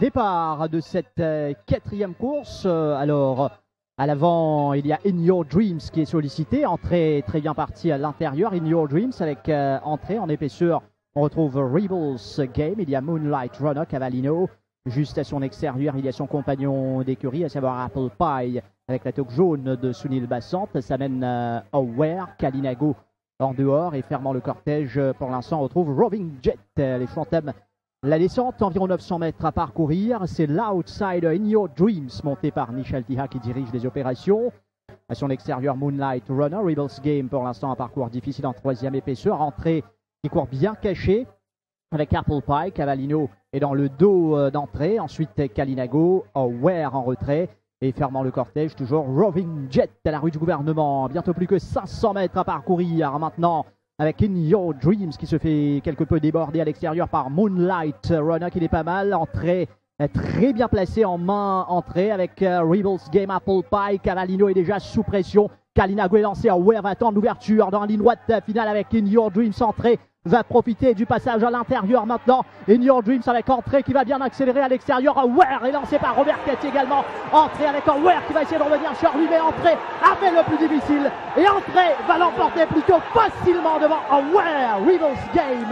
départ de cette euh, quatrième course. Euh, alors, à l'avant, il y a In Your Dreams qui est sollicité. Entrée très bien partie à l'intérieur. In Your Dreams avec euh, entrée en épaisseur. On retrouve Rebels Game. Il y a Moonlight Runner Cavallino. Juste à son extérieur, il y a son compagnon d'écurie, à savoir Apple Pie, avec la toque jaune de Sunil Bassant. Ça mène Aware, Kalinago en dehors et fermant le cortège. Pour l'instant, on retrouve Roving Jet, les fantômes la descente, environ 900 mètres à parcourir, c'est l'Outsider In Your Dreams, monté par Michel Tiha qui dirige les opérations. À son extérieur, Moonlight Runner, Rebels Game pour l'instant un parcours difficile en troisième épaisseur, entrée qui court bien caché avec Apple Pie, Cavallino est dans le dos euh, d'entrée, ensuite Kalinago, Aware en retrait. Et fermant le cortège, toujours Roving Jet à la rue du gouvernement, bientôt plus que 500 mètres à parcourir. Maintenant avec In Your Dreams qui se fait quelque peu déborder à l'extérieur par Moonlight Runner qui est pas mal. Entrée euh, très bien placée en main entrée avec euh, Rebels Game Apple Pie. Cavallino est déjà sous pression. Kalinago est lancé. Ware va attendre l'ouverture dans la ligne droite finale avec In Your Dreams entrée va profiter du passage à l'intérieur maintenant. In Your Dreams avec entrée qui va bien accélérer à l'extérieur. Ware est lancé par Robert Ketty également. Entrée avec Ware qui va essayer de revenir sur lui, mais entrée avait le plus difficile. Et entrée va l'emporter plutôt facilement devant Ware. Rebels Game.